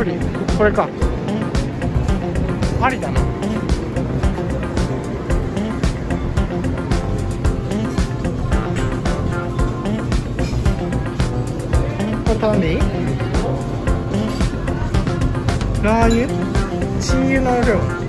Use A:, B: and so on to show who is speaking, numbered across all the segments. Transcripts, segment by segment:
A: プリこれか。ありだな。これ頼んでいい？ラー油？チー油の量。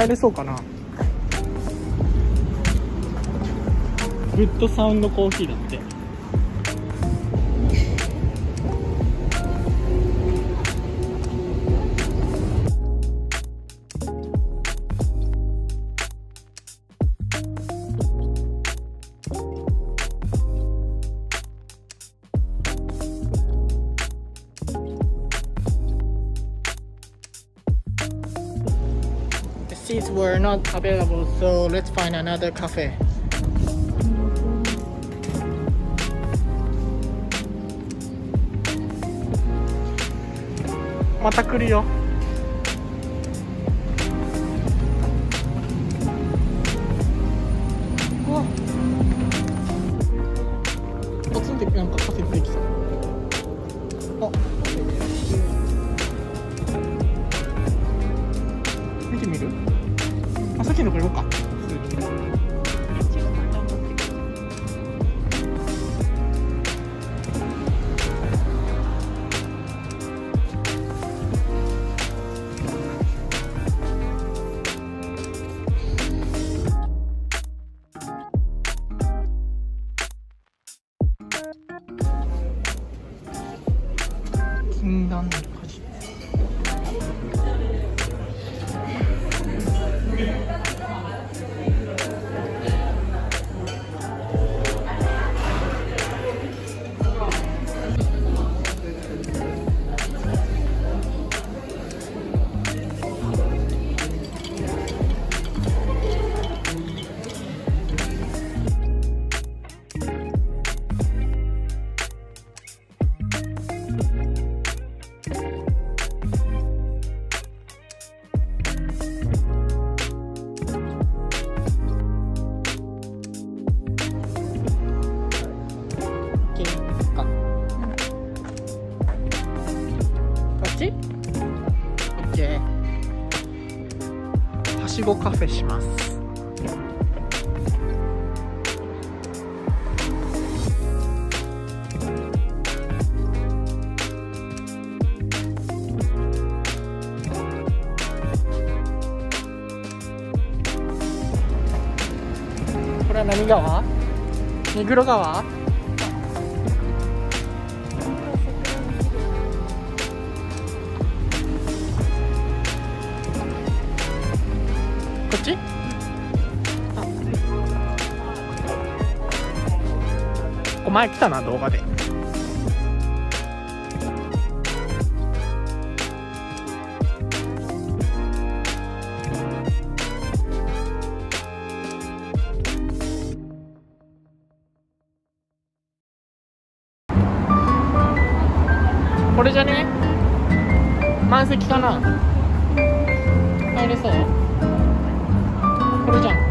A: 帰れそうかな。グッドサウンドコーヒーだって。seats were not available, so let's find another cafe. また来るよ。 인간 しごカフェします。これは何川目黒川ここ前来たな動画で。これじゃね？満席かな？入れそう？これじゃん。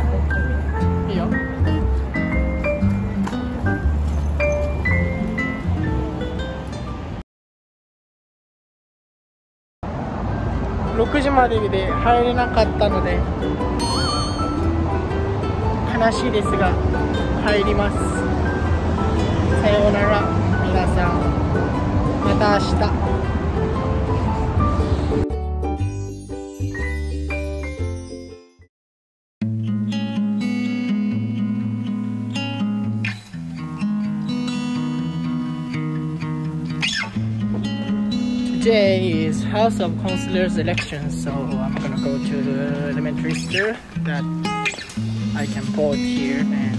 A: 時までで入れなかったので悲しいですが入ります。さようなら皆さん。また明日。House of Councilors election, so I'm gonna go to the elementary school that I can vote here and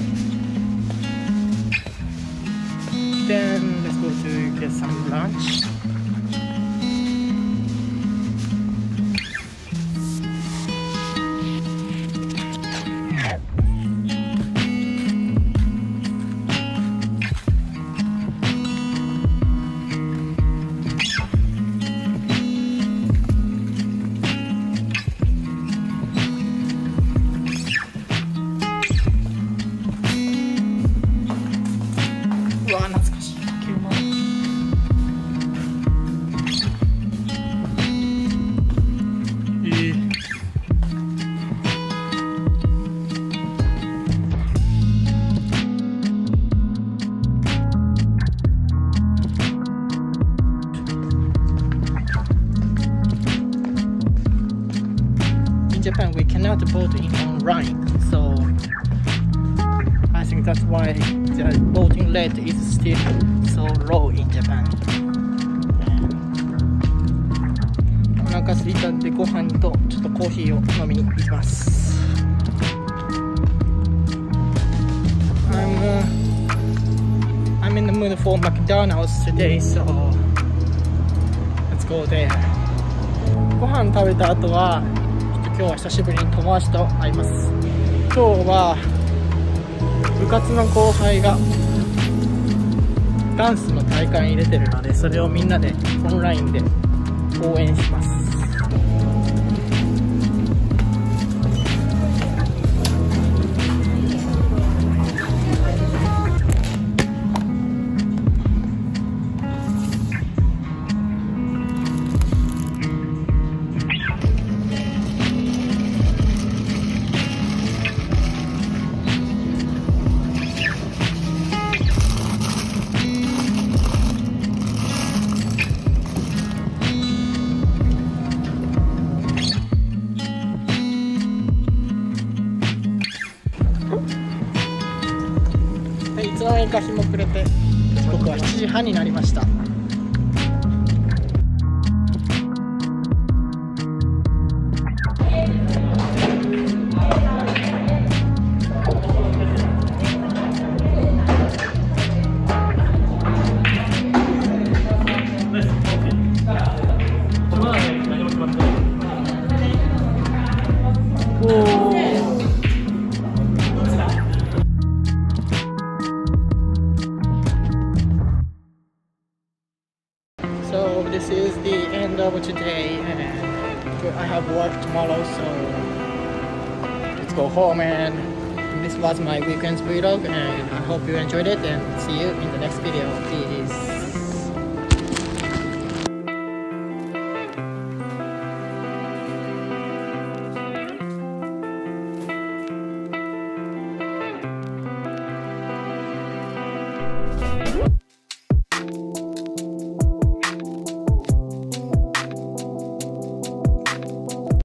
A: then let's go to get some lunch. in Japan we cannot vote in online so I think that's why the voting rate is still so low in Japan お腹すいたんでご飯とちょっとコーヒーを飲みに行きます I'm, uh, I'm in the mood for McDonald's today so let's go there ご飯食べた後は 今日は久しぶりに友達と会います。今日は部活の後輩がダンスの大会に出てるのでそれをみんなでオンラインで応援します。日も暮れて僕は7時半になりました。Of today and I have work tomorrow so let's go home and this was my weekend's vlog and I hope you enjoyed it and see you in the next video. Peace.